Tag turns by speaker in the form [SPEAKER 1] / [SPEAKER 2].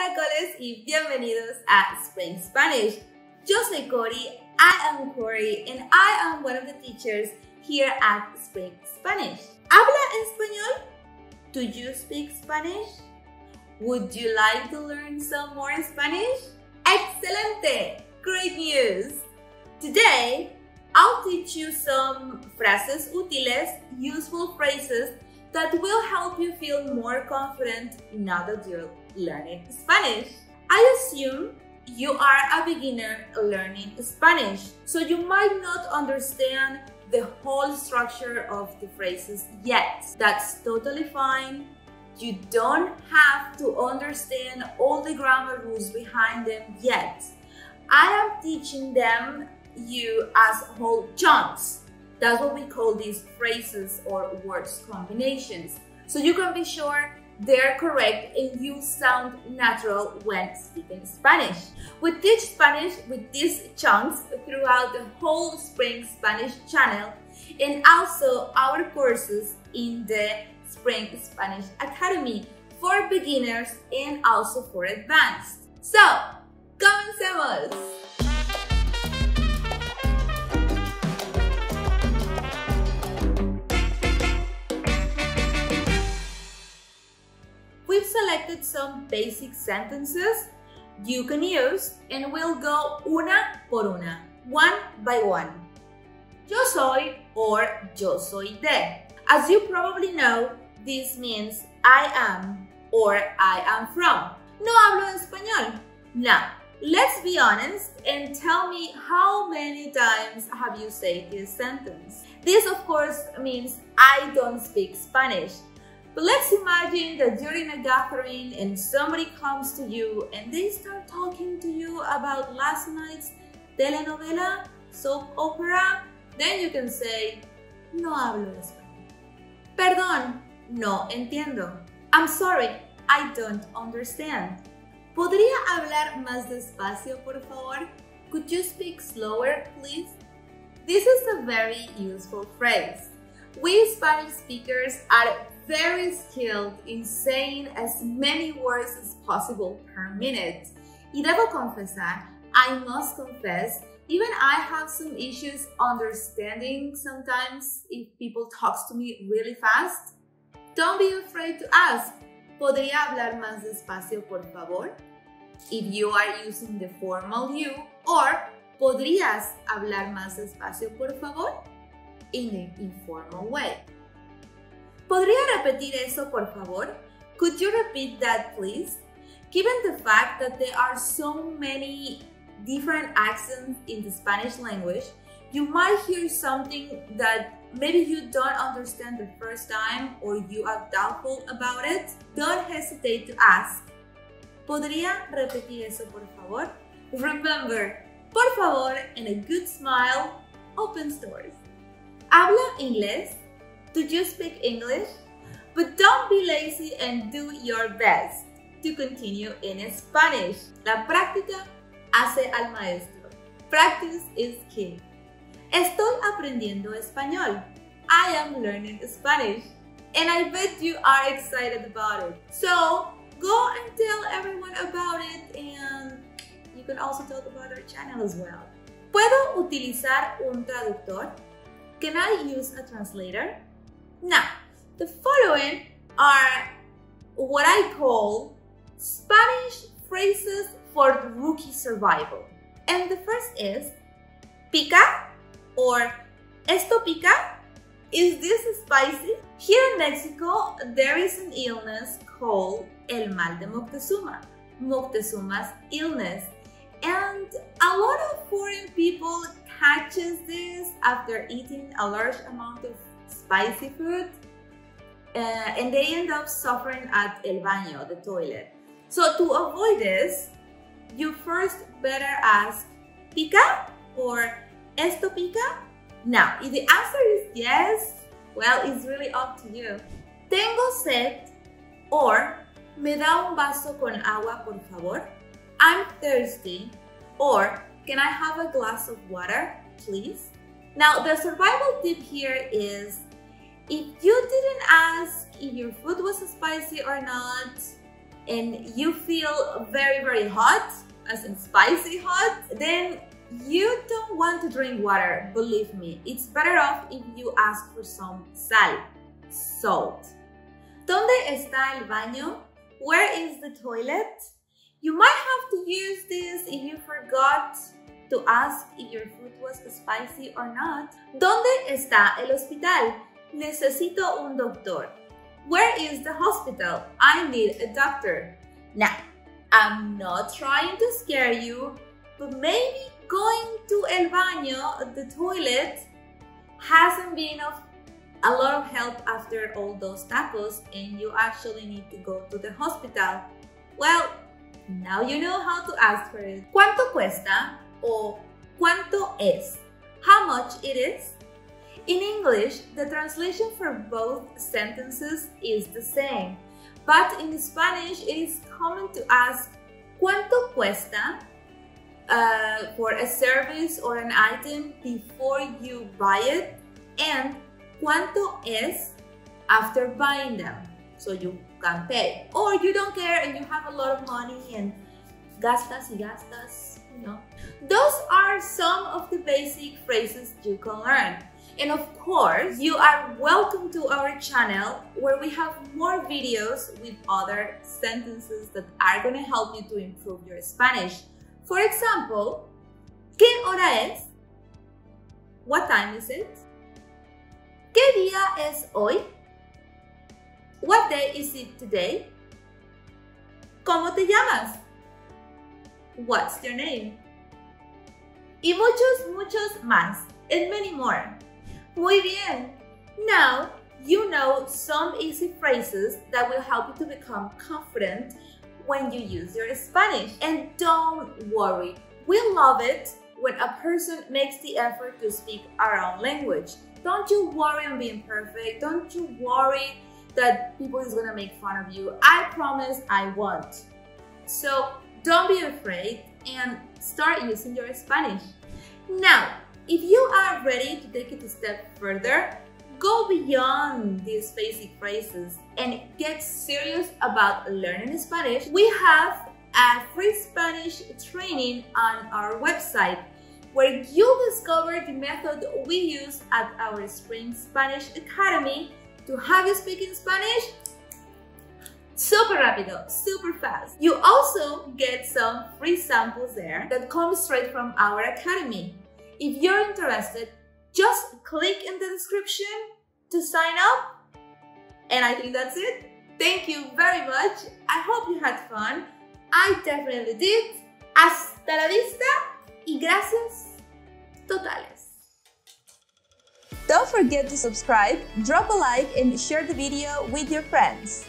[SPEAKER 1] caracoles y bienvenidos a Spring Spanish. Yo soy Cory, I am Cory, and I am one of the teachers here at Spring Spanish. ¿Habla español? Do you speak Spanish? Would you like to learn some more Spanish? Excelente! Great news! Today, I'll teach you some frases útiles, useful phrases that will help you feel more confident now that you're learning Spanish. I assume you are a beginner learning Spanish, so you might not understand the whole structure of the phrases yet. That's totally fine. You don't have to understand all the grammar rules behind them yet. I am teaching them you as whole chunks. That's what we call these phrases or words combinations. So you can be sure they're correct and you sound natural when speaking Spanish. We teach Spanish with these chunks throughout the whole Spring Spanish channel and also our courses in the Spring Spanish Academy for beginners and also for advanced. So, comencemos! Some basic sentences you can use and we'll go una por una, one by one. Yo soy or yo soy de. As you probably know, this means I am or I am from. No hablo español. Now, let's be honest and tell me how many times have you said this sentence. This of course means I don't speak Spanish. But let's imagine that you're a gathering and somebody comes to you and they start talking to you about last night's telenovela, soap opera. Then you can say, no hablo español. Perdón, no entiendo. I'm sorry, I don't understand. ¿Podría hablar más despacio, por favor? Could you speak slower, please? This is a very useful phrase. We Spanish speakers are very skilled in saying as many words as possible per minute. Y debo confesar, I must confess, even I have some issues understanding sometimes if people talk to me really fast. Don't be afraid to ask. ¿Podría hablar más despacio, por favor? If you are using the formal you, or ¿podrías hablar más despacio, por favor? In an informal way. ¿Podría repetir eso, por favor? Could you repeat that, please? Given the fact that there are so many different accents in the Spanish language, you might hear something that maybe you don't understand the first time or you are doubtful about it. Don't hesitate to ask. ¿Podría repetir eso, por favor? Remember, por favor and a good smile opens doors. ¿Habla inglés? Do you speak English? But don't be lazy and do your best to continue in Spanish. La práctica hace al maestro. Practice is key. Estoy aprendiendo español. I am learning Spanish. And I bet you are excited about it. So go and tell everyone about it and you can also talk about our channel as well. ¿Puedo utilizar un traductor? Can I use a translator? Now, the following are what I call Spanish phrases for rookie survival. And the first is pica or esto pica? Is this spicy? Here in Mexico, there is an illness called el mal de Moctezuma, Moctezuma's illness. And a lot of foreign people catches this after eating a large amount of spicy food uh, and they end up suffering at el baño, the toilet. So to avoid this, you first better ask, pica or esto pica? Now, if the answer is yes, well, it's really up to you. Tengo sed or me da un vaso con agua, por favor? I'm thirsty or can I have a glass of water, please? Now, the survival tip here is if you didn't ask if your food was spicy or not, and you feel very, very hot, as in spicy hot, then you don't want to drink water, believe me. It's better off if you ask for some sal, salt. ¿Dónde está el baño? Where is the toilet? You might have to use this if you forgot to ask if your food was spicy or not. ¿Dónde está el hospital? Necesito un doctor. Where is the hospital? I need a doctor. Now, I'm not trying to scare you, but maybe going to el baño, the toilet, hasn't been of a lot of help after all those tacos and you actually need to go to the hospital. Well, now you know how to ask for it. ¿Cuánto cuesta? O ¿cuánto es? How much it is? In English, the translation for both sentences is the same, but in Spanish, it is common to ask ¿Cuánto cuesta? Uh, for a service or an item before you buy it and ¿Cuánto es after buying them? So you can pay. Or you don't care and you have a lot of money and gastas y gastas, you know. Those are some of the basic phrases you can learn. And of course, you are welcome to our channel where we have more videos with other sentences that are going to help you to improve your Spanish. For example, ¿Qué hora es? What time is it? ¿Qué día es hoy? What day is it today? ¿Cómo te llamas? What's your name? Y muchos, muchos más, and many more. Muy bien! Now, you know some easy phrases that will help you to become confident when you use your Spanish. And don't worry, we love it when a person makes the effort to speak our own language. Don't you worry on being perfect. Don't you worry that people is gonna make fun of you. I promise I won't. So don't be afraid and start using your Spanish. Now, if you are ready to take it a step further, go beyond these basic phrases and get serious about learning Spanish, we have a free Spanish training on our website where you'll discover the method we use at our Spring Spanish Academy to have you speak in Spanish super rápido, super fast. You also get some free samples there that come straight from our academy. If you're interested, just click in the description to sign up. And I think that's it. Thank you very much. I hope you had fun. I definitely did. Hasta la vista y gracias totales. Don't forget to subscribe, drop a like, and share the video with your friends.